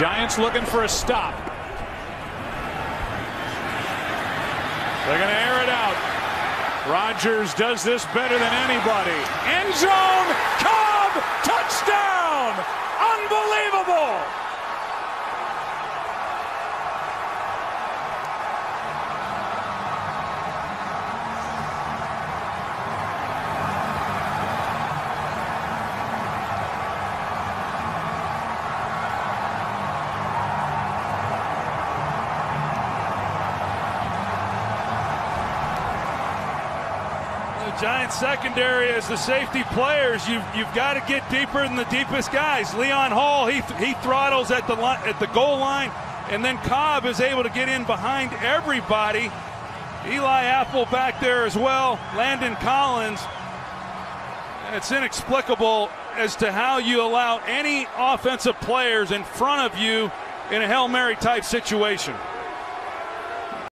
Giants looking for a stop. They're going to air it out. Rodgers does this better than anybody. End zone, Cobb, touchdown! Unbelievable! Giants secondary as the safety players, you've you've got to get deeper than the deepest guys. Leon Hall, he he throttles at the line, at the goal line, and then Cobb is able to get in behind everybody. Eli Apple back there as well. Landon Collins. It's inexplicable as to how you allow any offensive players in front of you in a Hail Mary type situation.